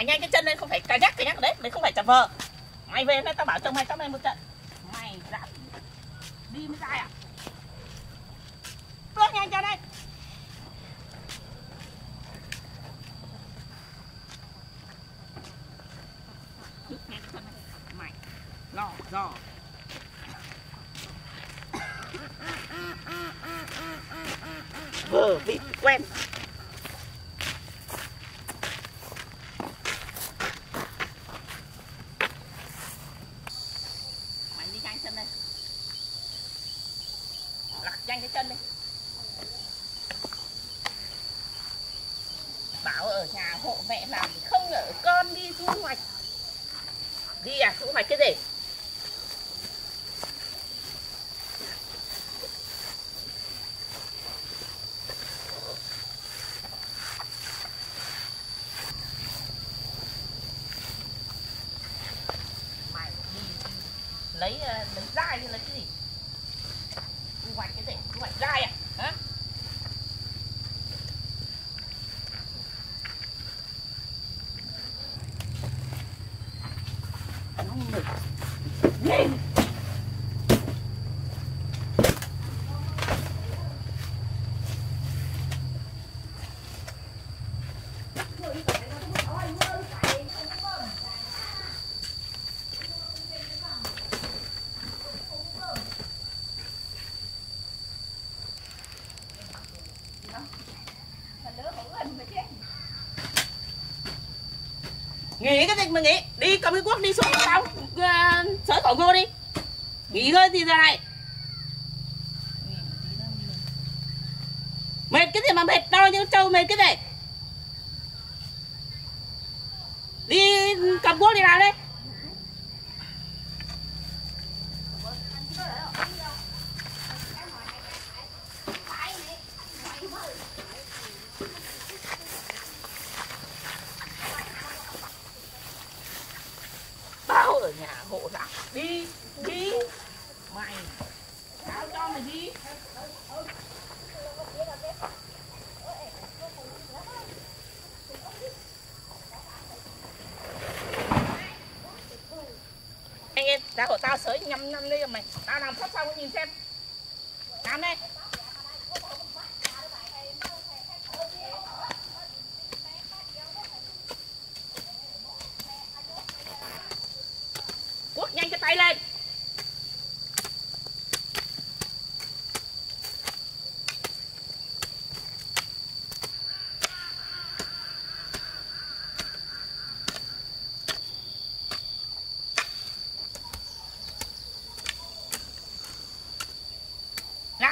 mày nhanh cái chân lên, không phải cà nhắc cà nhắc đấy mày không phải chặt vợ mày về đây tao bảo chồng mày cho mày một trận. Mày dám đi mới dai à? Bước nhanh cho đây bước nhanh cái chân này mày lo lo vờ vịt quen mày đi nhanh chân đây lặt nhanh cái chân đi. Bảo ở nhà hộ mẹ làm không ở con đi thu hoạch. Đi à thu hoạch cái gì? Lấy ờ, lấy dai hay lấy cái gì? Cái gì nghỉ cái gì mà nghỉ? Đi cầm cái cuốc đi xuống tao uh, sới cỏ ngô đi. Nghỉ ngơi gì giờ này. Mệt cái gì mà mệt đau như trâu mệt cái gì? Đi cầm cuốc đi nào đây tao ở nhà hộ rằng đi đi mày tao cho mày đi anh tao của tao sới nhăm nhăm đi mày. Tao làm sắp xong nhìn xem. Làm đây. Quất nhanh cái tay lên.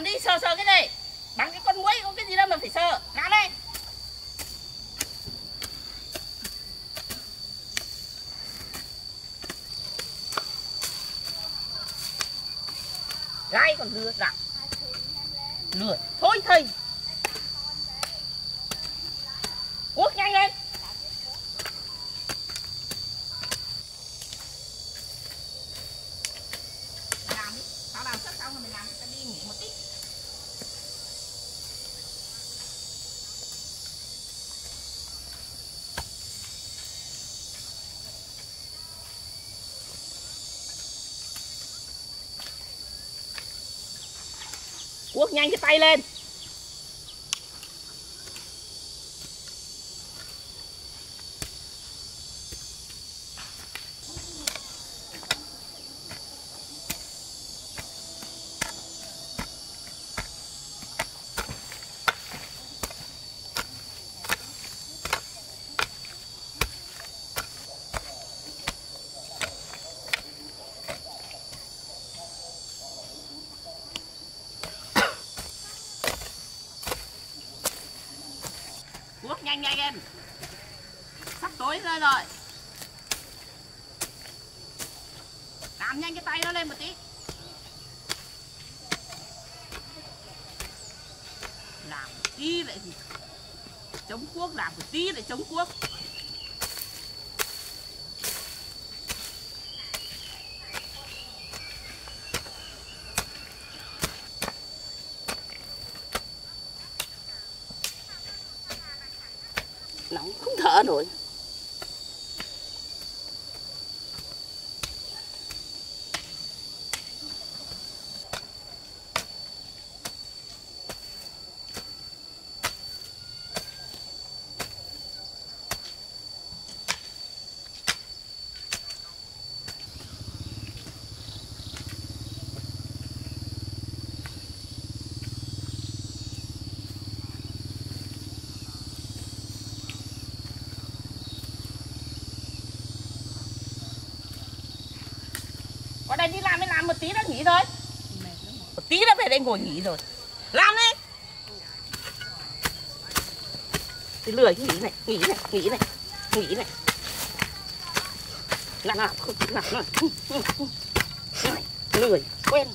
Làm đi sờ sờ cái gì bằng cái con muỗi có cái gì đâu mà phải sờ. Làm đây. Gai còn lừa rằng lừa. Thôi thầy cuốc nhanh lên làm đi tao làm sắp xong rồi mình làm tao đi nghỉ một tí Quốc nhanh cái tay lên. Nhanh nhanh em sắp tối rồi rồi. Làm nhanh cái tay nó lên một tí. Làm tí lại gì chống quốc, làm một tí lại chống quốc. Nóng không một tí đã nghỉ thôi, một tí đã về đây ngồi nghỉ rồi. Làm đi thì lười nghỉ này nghỉ này nghỉ này nghỉ này. Làm nào không làm nào lười quen.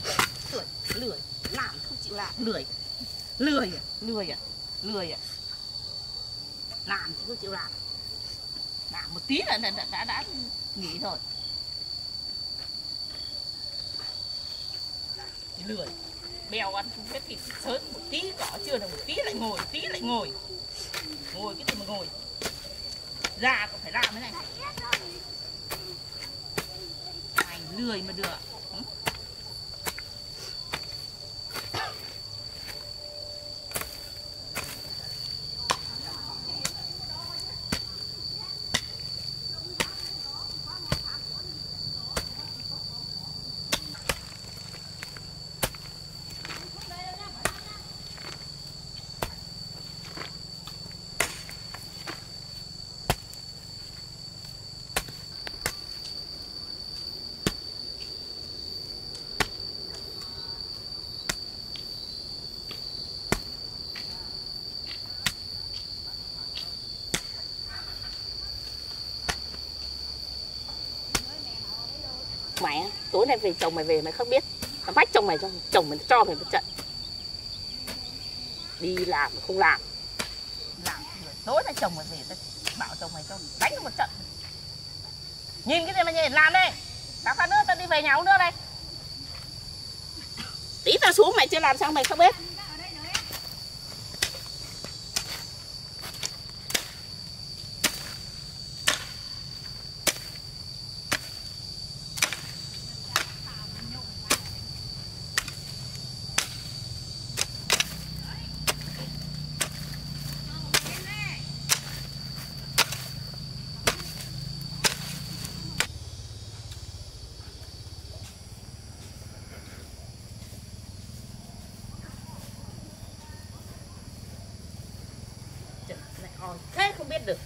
Lười lười làm không chịu làm. Lười lười à lười à lười à. Làm chứ không chịu làm. Làm một tí là đã, đã, đã, đã nghỉ rồi. Lười. Bèo ăn cái thịt sớm, một tí cỏ chưa được một tí lại ngồi, tí lại ngồi. Ngồi cái gì mà ngồi? Ra còn phải làm thế này. Mày lười mà được. Tối nay về chồng mày về mày không biết. Tao bắt chồng mày cho chồng mày cho mày một trận. Đi làm không làm. Làm tối nay chồng mày về tao bảo chồng mày cho đánh nó một trận. Nhìn cái gì mà nhìn làm đi. Tao phát nữa tao đi về nhà uống nước đây. Tí tao xuống mày chưa làm xong mày không biết Trời, lại oi thế không biết được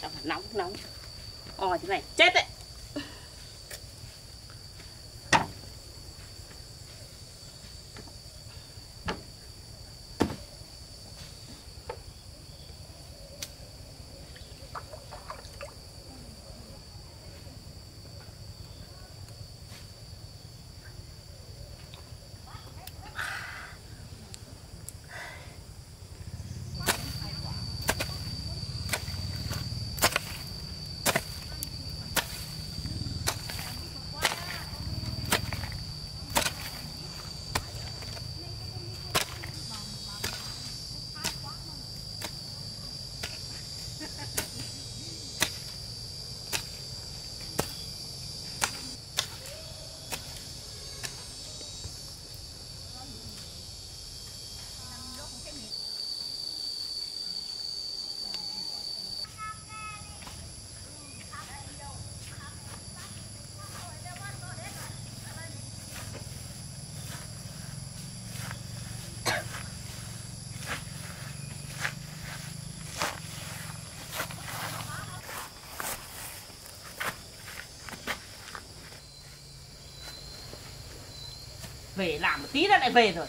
sao mà nóng nóng. O thế này chết đấy. Về làm một tí nữa lại về rồi.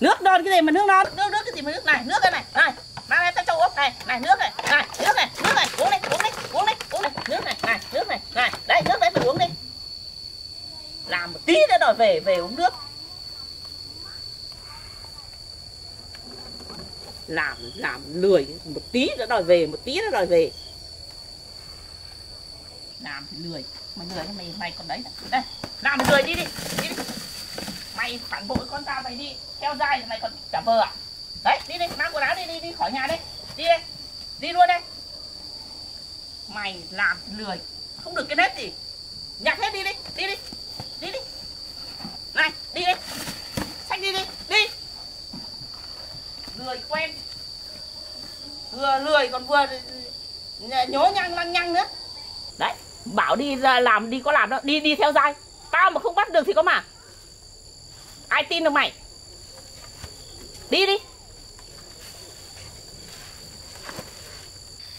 Nước non cái gì mà nước non? Nước nước cái gì mà nước này? Nước đây này. Này mang đây tao cho uống này. Này nước này. Này nước này. Nước này. Uống đi uống đi uống đi uống đi. Nước này này nước này. Này đây nước đấy phải uống đi. Làm một tí nữa rồi về về uống nước. Làm làm lười một tí nữa đòi về một tí nữa đòi về. Làm thì lười mày lười mày mày còn đấy đây làm mày lười đi đi. Đi đi. Mày phản bội con tao, mày đi theo dai, mày còn trả vờ à? Đấy, đi đi, mang quần áo đi đi đi khỏi nhà đi. Đi đi. Đi luôn đây mày làm lười. Không được cái nét gì. Nhặt hết đi đi. Đi đi. Đi đi. Này, đi đi. Xách đi đi. Đi. Lười quen. Vừa lười còn vừa nhố nhăng lăng nhăng nữa. Đấy bảo đi ra làm đi có làm đâu. Đi đi theo dai. Tao mà không bắt được thì có mà. Ai tin được mày? Đi đi.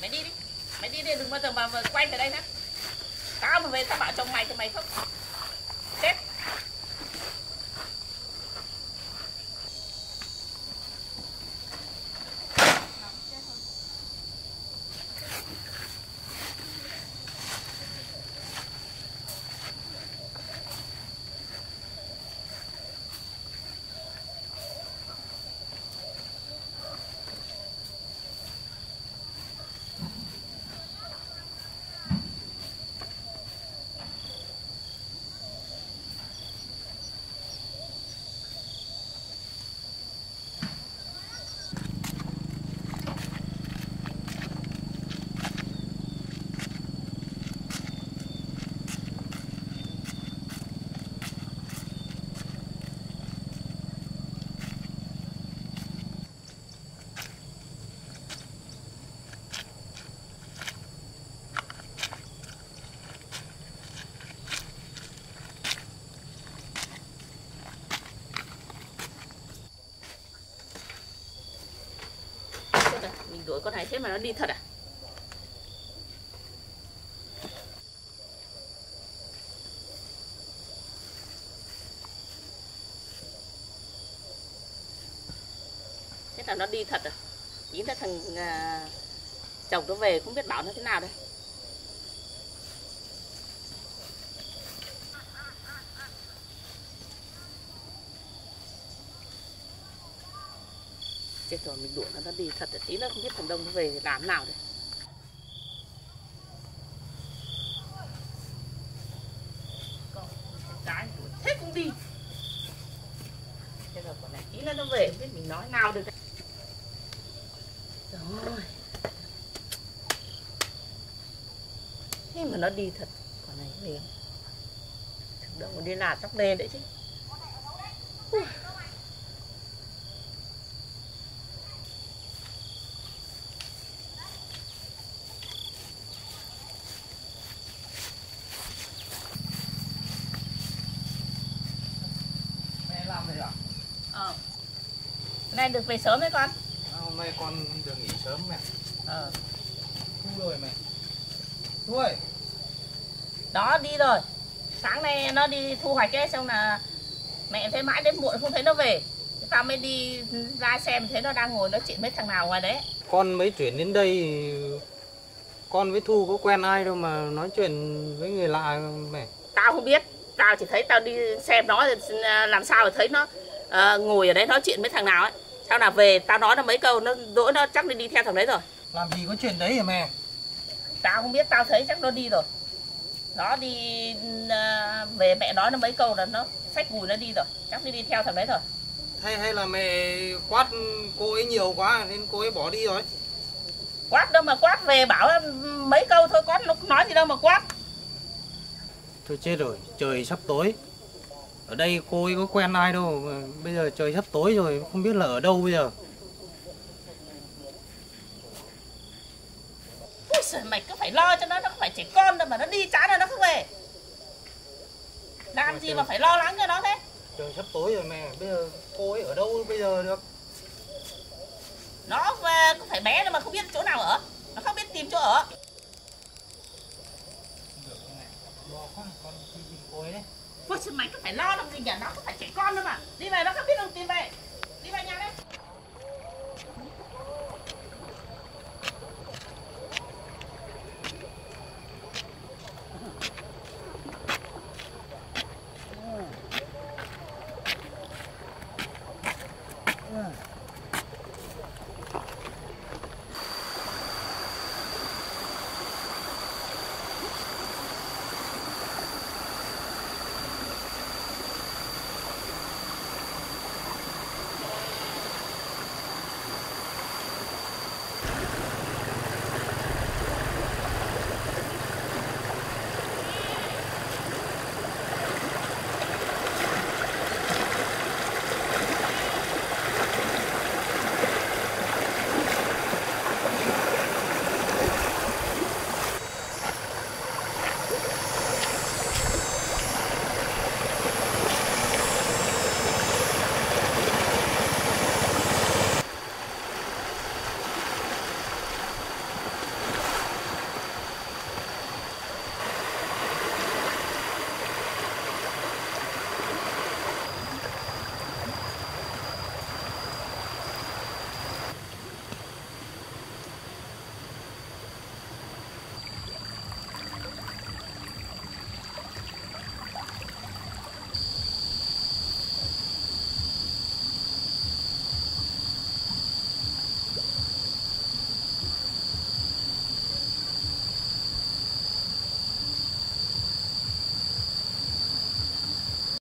Mày đi đi. Mày đi đi đừng bao giờ mà, quay về đây nữa Tao mà về tao bảo chồng mày thì mày không. Chết. Rồi, con này thế mà nó đi thật à? Thế là nó đi thật à? Ý là thằng à, chồng nó về không biết bảo nó thế nào đây? Chết rồi, mình đuổi nó nó đi. Thật à Tí nó không biết thằng Đông nó về làm nào đây. Cái đuổi thế cũng đi. Thế rồi còn này tí nữa nó về, không biết mình nói nào được. Rồi. Thế mà nó đi thật Còn này liền thằng đông mà đi là tóc đen đấy chứ Ui. Mẹ làm gì ạ? Ờ này được về sớm đấy con. Hôm nay con được nghỉ sớm mẹ. Ờ. Thu rồi mẹ. Thu ơi, Đó đi rồi. Sáng nay nó đi thu hoạch ấy Xong là Mẹ thấy mãi đến muộn không thấy nó về. Tao mới đi ra xem Thấy nó đang ngồi nói chuyện với thằng nào ngoài đấy. Con mới chuyển đến đây con với Thu có quen ai đâu mà nói chuyện với người lạ mẹ. Tao không biết Tao chỉ thấy tao đi xem nó Làm sao mà thấy nó ờ, ngồi ở đấy nói chuyện với thằng nào ấy Sau là về tao nói nó mấy câu Nó đỗi nó chắc đi đi theo thằng đấy rồi Làm gì có chuyện đấy hả mẹ? Tao không biết tao thấy chắc nó đi rồi Nó đi ờ, Về mẹ nói nó mấy câu là nó Xách gùi nó đi rồi Chắc đi đi theo thằng đấy rồi Hay hay là mẹ quát cô ấy nhiều quá nên cô ấy bỏ đi rồi. quát đâu mà quát về bảo mấy câu thôi quát lúc nói gì đâu mà quát Thôi chết rồi, trời sắp tối. Ở đây cô ấy có quen ai đâu bây giờ trời sắp tối rồi, không biết là ở đâu bây giờ. Ui giời, mày cứ phải lo cho nó nó không phải trẻ con đâu mà nó đi chán rồi nó không về làm gì mà phải lo lắng cho nó thế Trời sắp tối rồi mẹ, bây giờ cô ấy ở đâu bây giờ được? nó về cũng phải bé đâu mà không biết chỗ nào ở nó không biết tìm chỗ ở Được mẹ. Lo quá, con đi tìm cô ấy đấy. Ui giời, mày cứ phải lo đâu, gì nhỉ nó có phải trẻ con đâu mà. Đi về nó không biết đường tìm về.